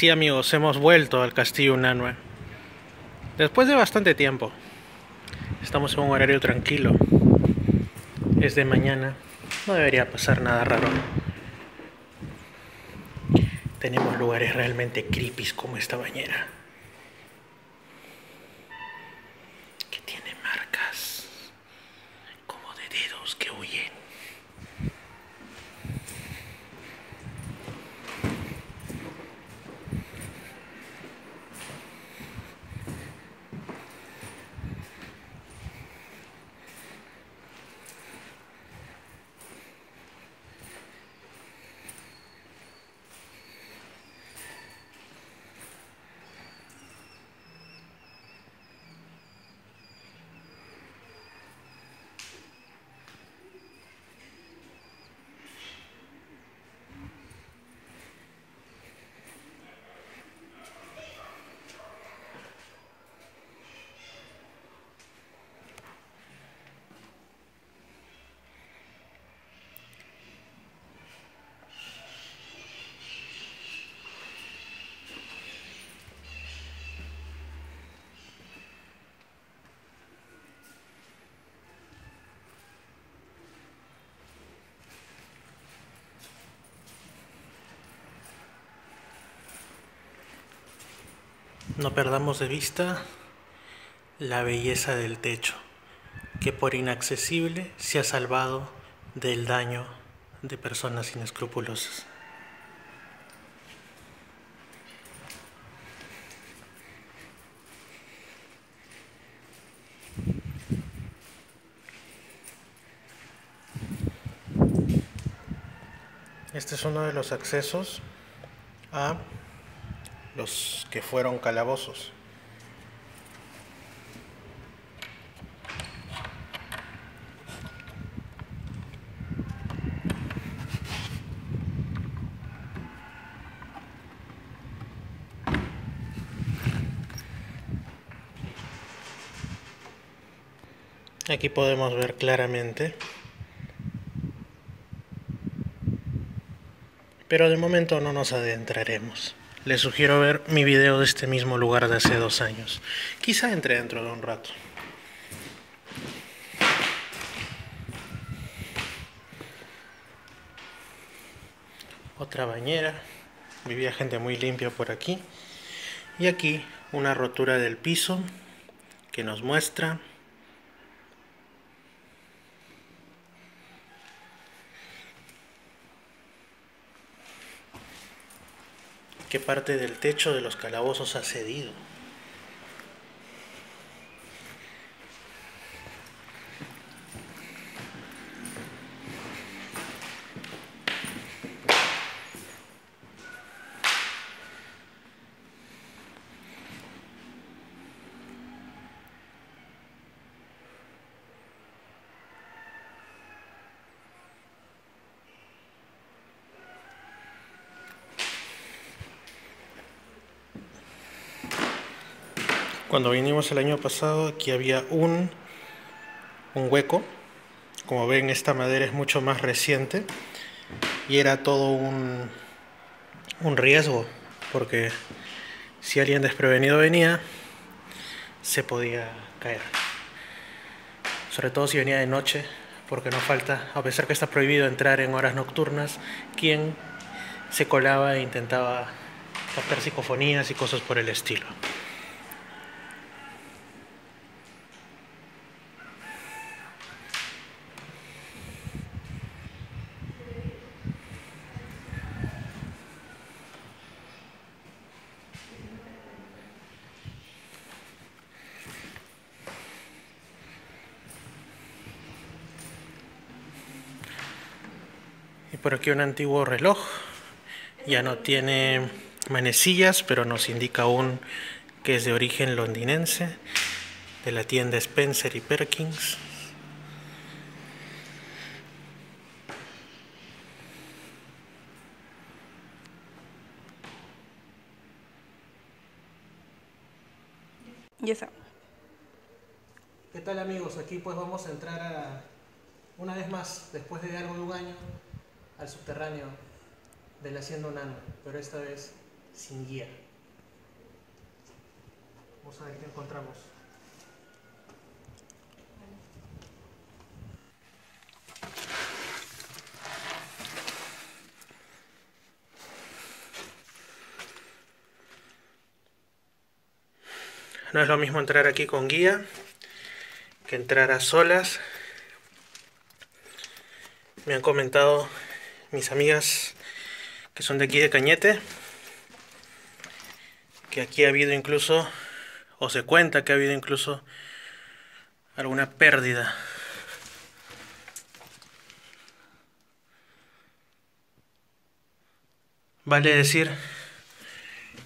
Sí amigos, hemos vuelto al castillo Unanue. Después de bastante tiempo. Estamos en un horario tranquilo. Es de mañana. No debería pasar nada raro. Tenemos lugares realmente creepy como esta bañera. Que tiene marcas como de dedos que huyen. No perdamos de vista la belleza del techo, que por inaccesible se ha salvado del daño de personas inescrupulosas. Este es uno de los accesos a los que fueron calabozos. Aquí podemos ver claramente. Pero de momento no nos adentraremos. Les sugiero ver mi video de este mismo lugar de hace dos años. Quizá entre dentro de un rato. Otra bañera. Vivía gente muy limpia por aquí. Y aquí una rotura del piso que nos muestra que parte del techo de los calabozos ha cedido. Cuando vinimos el año pasado, aquí había un, un hueco. Como ven, esta madera es mucho más reciente y era todo un, un riesgo, porque si alguien desprevenido venía, se podía caer. Sobre todo si venía de noche, porque no falta, a pesar que está prohibido entrar en horas nocturnas, quien se colaba e intentaba captar psicofonías y cosas por el estilo. Por aquí un antiguo reloj. Ya no tiene manecillas, pero nos indica aún que es de origen londinense, de la tienda Spencer y Perkins. Ya está. ¿Qué tal amigos? Aquí pues vamos a entrar a, una vez más, después de algo de un año, al subterráneo de la Hacienda Nano, pero esta vez sin guía. Vamos a ver qué encontramos. No es lo mismo entrar aquí con guía que entrar a solas. Me han comentado mis amigas que son de aquí de Cañete que aquí ha habido incluso, o se cuenta que ha habido incluso alguna pérdida. Vale decir,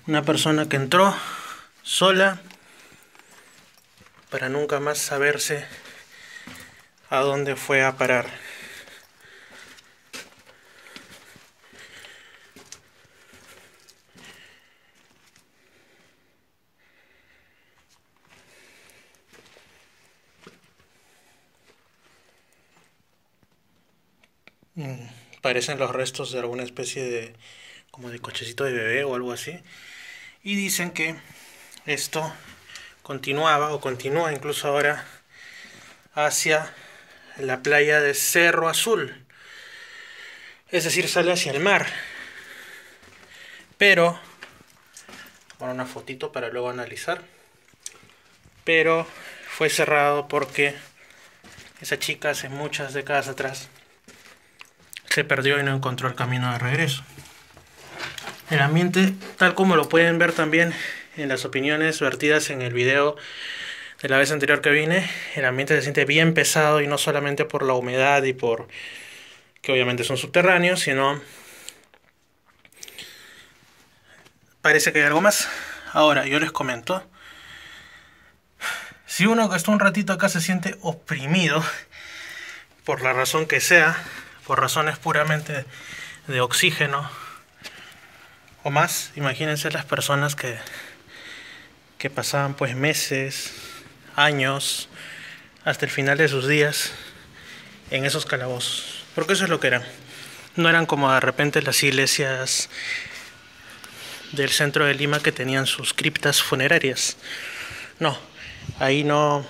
una persona que entró sola para nunca más saberse a dónde fue a parar. Parecen los restos de alguna especie de como de cochecito de bebé o algo así y dicen que esto continuaba o continúa incluso ahora hacia la playa de Cerro Azul. Es decir, sale hacia el mar. Pero, bueno, una fotito para luego analizar. Pero fue cerrado porque esa chica hace muchas décadas atrás se perdió y no encontró el camino de regreso. El ambiente, tal como lo pueden ver también en las opiniones vertidas en el video de la vez anterior que vine, el ambiente se siente bien pesado y no solamente por la humedad y por que obviamente son subterráneos, sino parece que hay algo más. Ahora, yo les comento, si uno que está un ratito acá se siente oprimido, por la razón que sea, por razones puramente de oxígeno o más, imagínense las personas que que pasaban pues meses, años, hasta el final de sus días en esos calabozos. Porque eso es lo que eran. No eran como de repente las iglesias del centro de Lima que tenían sus criptas funerarias. No, ahí no,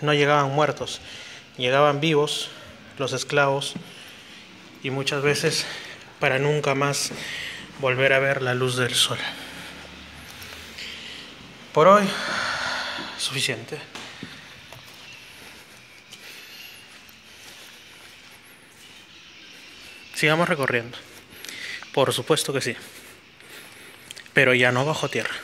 no llegaban muertos, llegaban vivos los esclavos y muchas veces para nunca más volver a ver la luz del sol. Por hoy, suficiente. Sigamos recorriendo. Por supuesto que sí. Pero ya no bajo tierra.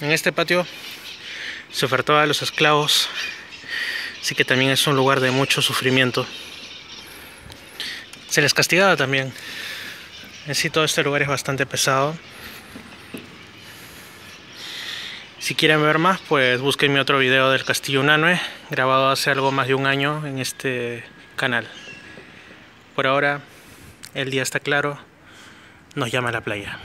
En este patio se ofertaba a los esclavos, así que también es un lugar de mucho sufrimiento. Se les castigaba también. En sí todo este lugar es bastante pesado. Si quieren ver más, pues busquen mi otro video del Castillo Unanue, grabado hace algo más de un año en este canal. Por ahora, el día está claro, nos llama a la playa.